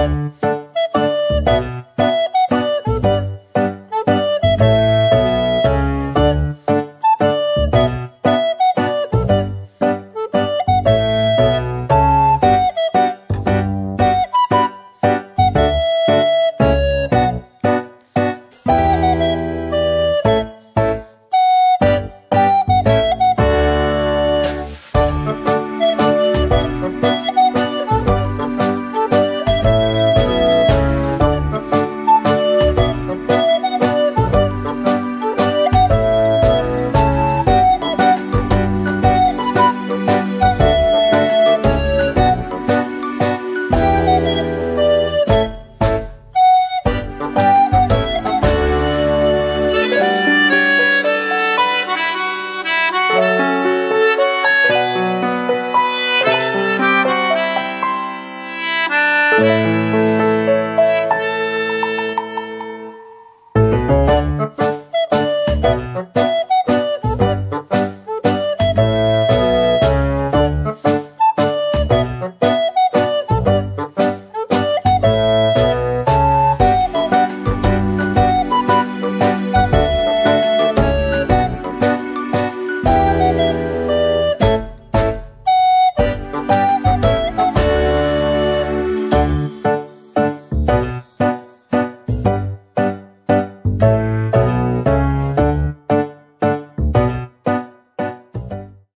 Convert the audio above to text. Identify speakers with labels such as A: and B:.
A: Música Música